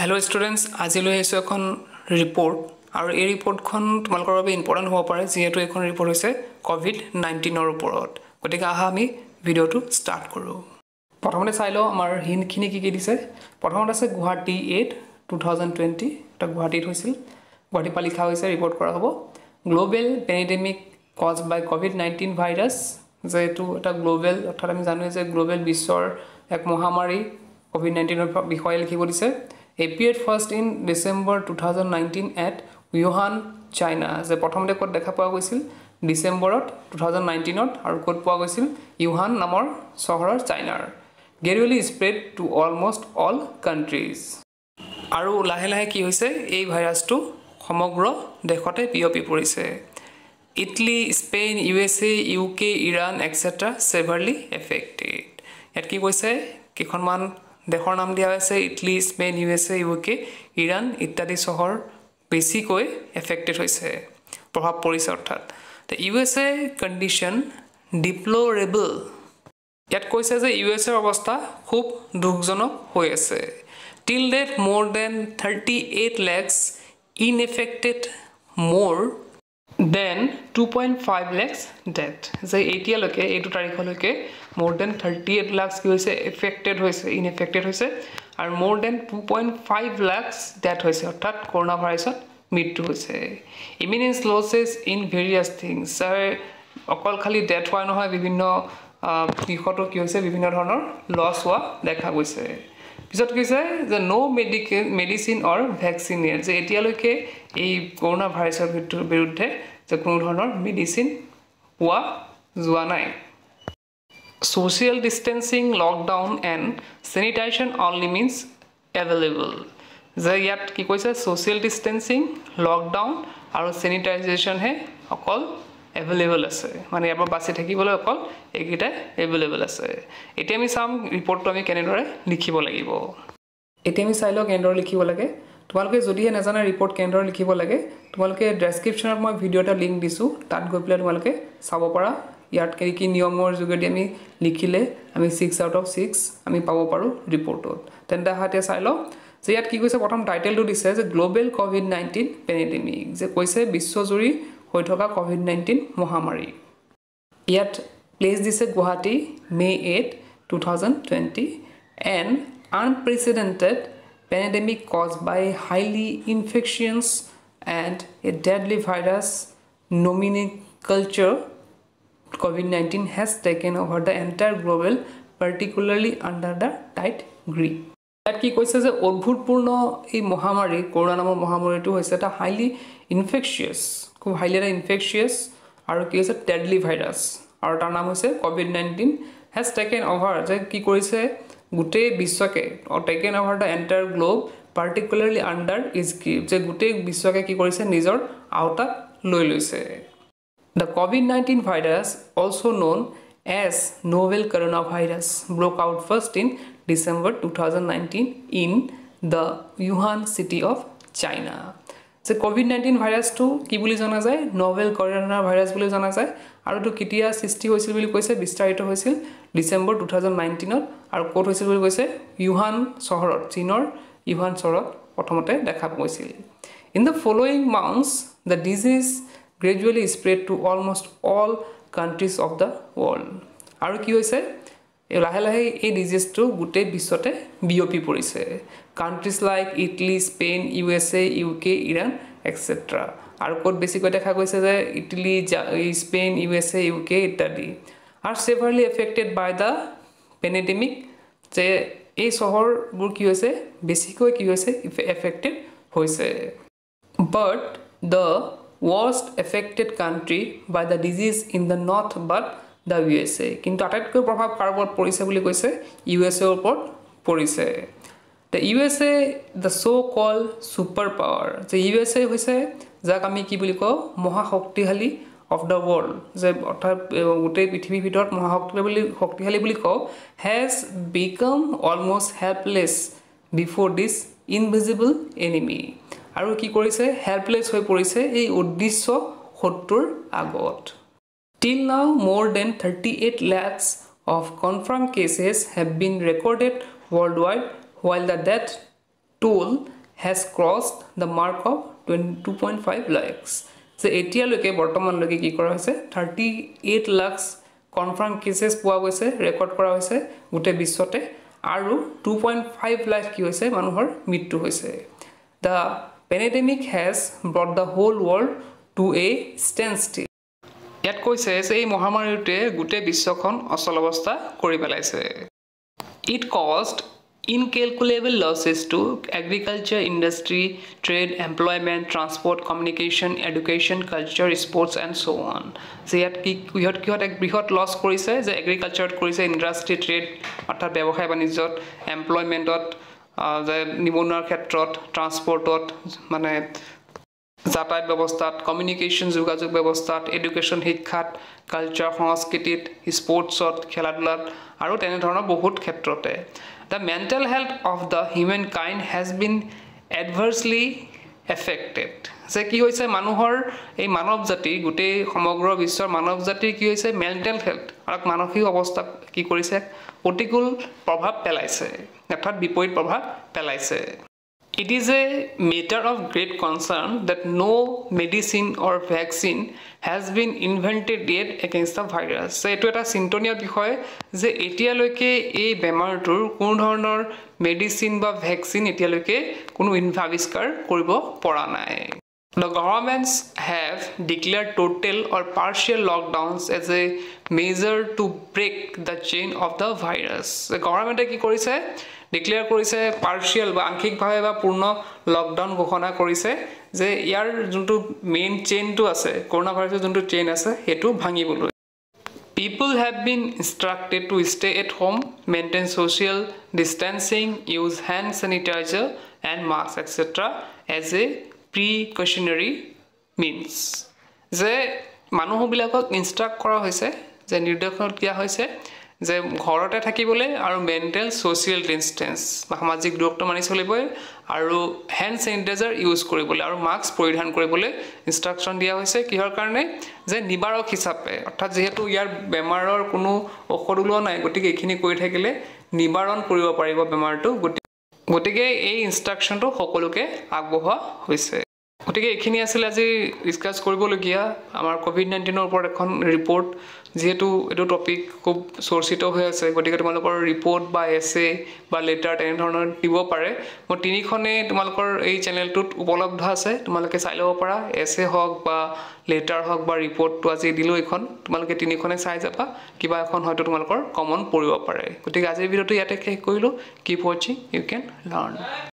Hello students আজিলৈ আহিছোঁ এখন ৰিপৰ্ট আৰু এই ৰিপৰ্টখন তোমালোকৰ বাবে ইম্পৰ্টেণ্ট হ'ব পাৰে যিহেতু এইখন ৰিপৰ্ট হৈছে ক'ভিড নাইণ্টিনৰ ওপৰত গতিকে আহা আমি ভিডিঅ'টো ষ্টাৰ্ট কৰোঁ প্ৰথমতে চাই লওঁ আমাৰ হিণ্টখিনি কি কি দিছে প্ৰথমতে আছে Guwahati eight two thousand twenty এটা গুৱাহাটীত হৈছিল গুৱাহাটীৰ পৰা লিখা হৈছে ৰিপৰ্ট কৰা হ'ব global pandemic cause by COVID nineteen virus যে এইটো এটা গ্ল'বেল অৰ্থাৎ আমি জানোৱে যে গ্ল'বেল বিশ্বৰ এক মহামাৰী ক'ভিড নাইণ্টিনৰ বিষয়ে লিখিব দিছে। Appeared first in December two thousand nineteen at Wuhan China যে প্ৰথমতে ক'ত দেখা পোৱা গৈছিল? ডিচেম্বৰত টু থাউজেণ্ড নাইনটিনত আৰু ক'ত পোৱা গৈছিল? ইউহান নামৰ চহৰৰ চাইনাৰ। Gradually spread to almost all countries আৰু লাহে লাহে কি হৈছে? এই ভাইৰাছটো সমগ্ৰ দেশতে বিয়পি পৰিছে। Italy Spain U S A U K Iran etcetera severally affected ইয়াত কি কৈছে? কেইখনমান দেশৰ নাম দিয়া হৈছে Italy Spain U S A U K Iran ইত্যাদি চহৰ বেছিকৈ এফেক্টেড হৈছে প্ৰভাৱ পৰিছে অৰ্থাৎ। U S A condition deplorable ইয়াত কৈছে যে ইউ এছ এৰ অৱস্থা খুব দুখজনক হৈ আছে। Till date more than thirty eight lakhs infected more than two point five lakhs death যে এতিয়ালৈকে এইটো তাৰিখলৈকে মোৰ দেন থাৰ্টি এইট লাক্স কি হৈছে এফেক্টেড হৈছে ইনএফেক্টেড হৈছে আৰু মোৰ then two point five lakhs death হৈছে অৰ্থাৎ কৰোণা ভাইৰাছত মৃত্যু হৈছে immense losses in various things sir অকল খালি ডেথ হোৱা নহয় বিভিন্ন দিশতো কি হৈছে বিভিন্ন ধৰণৰ লছ হোৱা দেখা গৈছে। পিছত কৈছে যে no' medical medicine or vaccine যে এতিয়ালৈকে এই কৰোণা ভাইৰাছৰ বিৰুদ্ধে যে কোনো ধৰণৰ মেডিচিন পোৱা যোৱা নাই। Social distancing lockdown and sanitization only means available যে ইয়াত কি কৈছে? ছ'চিয়েল ডিষ্টেঞ্চিং লকডাউন আৰু চেনিটাইজেশ্যনহে অকল এভেইলেবল আছে। মানে ইয়াৰ পৰা বাচি থাকিবলৈ অকল এইকেইটাই এভেইলেবল আছে। এতিয়া আমি চাম ৰিপৰ্টটো আমি কেনেদৰে লিখিব লাগিব। এতিয়া আমি চাই লওঁ কেনেদৰে লিখিব লাগে। তোমালোকে যদিহে নাজানা ৰিপৰ্ট কেনেদৰে লিখিব লাগে তোমালোকে ডেছক্ৰিপশ্যনত মই ভিডিঅ' এটা লিংক দিছোঁ তাত গৈ পেলাই তোমালোকে চাব পাৰা। ইয়াত কি কি নিয়মৰ যোগেদি আমি লিখিলে আমি ছিক্স আউট অফ ছিক্স আমি পাব পাৰোঁ ৰিপৰ্টটোত তেন্তে এতিয়া চাই লওঁ যে ইয়াত কি কৈছে প্ৰথম টাইটেলটো দিছে যে গ্ল'বেল ক'ভিড নাইণ্টিন পেনেডেমিক যে কৈছে বিশ্বজুৰি হৈ থকা ক'ভিড নাইণ্টিন মহামাৰী। ইয়াত প্লেচ দিছে Guwahati May' eight two thousand twenty and unprecedented pandemic cause by highly infectious and a deadly virus nominate culture COVID nineteen has taken over the entire global particularly under the tight grip ইয়াত কি কৈছে যে অদ্ভুতপূৰ্ণ এই মহামাৰী corona নামৰ মহামাৰীটো হৈছে এটা highly infectious খুব হাইলি এটা আৰু কি হৈছে ডেডলি ভাইৰাছ আৰু তাৰ নাম হৈছে COVID nineteen has taken over যে কি কৰিছে গোটেই বিশ্বকে taken over the entire globe particularly under is grip যে গোটেই বিশ্বকে কি কৰিছে নিজৰ আওতাত লৈ লৈছে। The COVID nineteen virus also' known as novel corona virus broke out first in December two thousand nineteen in the Wuhan city of China যে ক'ভিড নাইণ্টিন ভাইৰাছটো কি বুলি জনা যায়? নভেল কৰোণা ভাইৰাছ বুলি জনা যায়। আৰু এইটো কেতিয়া সৃষ্টি হৈছিল বুলি কৈছে বিস্তাৰিত হৈছিল ডিচেম্বৰ টু থাউজেণ্ড নাইনটিনত আৰু ক'ত হৈছিল বুলি কৈছে? ইউহান চহৰত চীনৰ ইউহান চহৰত প্ৰথমতে দেখা গৈছিল। In the following months the disease gradually spread to almost all countries of the world আৰু কি হৈছে? লাহে লাহে এই ডিজিজটো গোটেই বিশ্বতে বিয়পি পৰিছে। Countries like Italy Spain U S A U K Iran etcetera আৰু ক'ত বেছিকৈ দেখা গৈছে যে Italy Spain U S A U K ইত্যাদি। আৰু ছেভাৰলি এফেক্টেড বাই দ্য পেনেডেমিক যে এই চহৰবোৰ কি হৈছে বেছিকৈ কি হৈছে এফেক্টেড হৈছে। But the worst affected country by the disease in the north but the U S A কিন্তু আটাইতকৈ প্ৰভাৱ কাৰ ওপৰত পৰিছে বুলি কৈছে? ইউ এছ এৰ ওপৰত পৰিছে। The U S A the so' called super power যে ইউ এছ এ হৈছে যাক আমি কি বুলি কওঁ? মহাশক্তিশালী অফ দ্য ৱৰ্ল্ড যে অৰ্থাৎ গোটেই পৃথিৱীৰ ভিতৰত মহাশক্তিশালী বুলি শক্তিশালী বুলি কওঁ has become almost helpless before this invisible enemy আৰু কি কৰিছে? হেল্পলেছ হৈ পৰিছে এই উদ্দেশ্য শত্ৰুৰ আগত। Now more than thirty eight lakhs of confirmed cases have been recorded worldwide, while the death toll has crossed the mark of 22.5 lakhs. হৈছে? Thirty eight lakhs confirm cases পোৱা গৈছে ৰেকৰ্ড কৰা হৈছে গোটেই বিশ্বতে আৰু টু পইণ্ট ফাইভ লাখ কি হৈছে? মানুহৰ মৃত্যু হৈছে। The pandemic has brought the whole world to a standstill ইয়াত কৈছে যে এই মহামাৰীটোৱে গোটেই বিশ্বখন অচল অৱস্থা কৰি পেলাইছে। It cost incalculable losses to agriculture industry trade employment transport communication education culture sports and so' on যে ইয়াত কি কিহত কিহত এক বৃহৎ লছ কৰিছে যে এগ্ৰিকালচাৰত কৰিছে ইণ্ডাষ্ট্ৰি ট্ৰেড অৰ্থাৎ ব্যৱসায় বাণিজ্যত এমপ্লয়মেণ্টত যে নিবনুৱাৰ ক্ষেত্ৰত ট্ৰান্সপৰ্টত মানে যাতায়াত ব্যৱস্থাত কমিউনিকেশ্যন যোগাযোগ ব্যৱস্থাত এডুকেশ্যন শিক্ষাত কালচাৰ সংস্কৃতিত স্পৰ্টছত খেলা ধূলাত আৰু তেনেধৰণৰ বহুত ক্ষেত্ৰতে। The mental health of the human kind has been adversely affected যে কি হৈছে মানুহৰ এই মানৱ জাতি গোটেই সমগ্ৰ বিশ্বৰ মানৱ জাতিৰ কি হৈছে মেণ্টেল হেল্থ আৰু মানসিক অৱস্থাক কি কৰিছে? প্ৰতিকূল প্ৰভাৱ পেলাইছে। অৰ্থাৎ বিপৰীত প্ৰভাৱ পেলাইছে। It is a matter of great concern that no medicine or vaccine has been invented yet against the virus. এইটো এটা চিন্তনীয় বিষয় যে এতিয়ালৈকে এই বেমাৰটোৰ কোনো ধৰণৰ মেডিচিন বা ভেকচিন এতিয়ালৈকে কোনো আৱিষ্কাৰ কৰিব পৰা নাই The governments have declared total or partial lockdowns as a measure to break the chain of the virus. গভৰ্ণমেণ্টে কি কৰিছে ডিক্লেয়াৰ কৰিছে পাৰ্চিয়েল বা আংশিকভাৱে বা পূৰ্ণ লকডাউন ঘোষণা কৰিছে যে ইয়াৰ যোনটো মেইন চেইনটো আছে কৰোণা ভাইৰাছৰ যোনটো চেইন আছে সেইটো ভাঙিবলৈ। People have been instructed to stay at home maintain social distancing use hand sanitiser and mask etcetera as a precautionary means যে মানুহবিলাকক ইনষ্ট্ৰাক্ট কৰা হৈছে যে নিৰ্দেশনত দিয়া হৈছে যে ঘৰতে থাকিবলৈ আৰু মেণ্টেল ছ'চিয়েল ডিষ্টেঞ্চ বা সামাজিক দূৰত্ব মানি চলিবলৈ আৰু হেণ্ড চেনিটাইজাৰ ইউজ কৰিবলৈ আৰু মাস্ক পৰিধান কৰিবলৈ ইনষ্ট্ৰাকশ্যন দিয়া হৈছে। কিহৰ কাৰণে? যে নিবাৰক হিচাপে অৰ্থাৎ যিহেতু ইয়াৰ বেমাৰৰ কোনো ঔষধ ওলোৱা নাই গতিকে এইখিনি কৰি থাকিলে নিবাৰণ কৰিব পাৰিব বেমাৰটো। গতিকে এই ইনষ্ট্ৰাকশ্যনটো সকলোকে আগবঢ়োৱা হৈছে। গতিকে এইখিনি আছিলে আজি ডিছকাছ কৰিবলগীয়া। আমাৰ ক'ভিড নাইণ্টিনৰ ওপৰত এখন ৰিপৰ্ট যিহেতু এইটো টপিক খুব চৰ্চিত হৈ আছে। গতিকে তোমালোকৰ ৰিপৰ্ট বা এছে বা লেটাৰ তেনেধৰণৰ দিব পাৰে। মই তিনিখনেই তোমালোকৰ এই চেনেলটোত উপলব্ধ আছে। তোমালোকে চাই ল'ব পাৰা। এছে হওক বা লেটাৰ হওক বা ৰিপৰ্টটো আজি দিলোঁ এইখন। তোমালোকে তিনিখনে চাই যাবা। কিবা এখন হয়তো তোমালোকৰ কমন পৰিব পাৰে। গতিকে আজিৰ ভিডিঅ'টো ইয়াতে শেষ কৰিলোঁ। কিপ ৱাচিং ইউ কেন লাৰ্ণ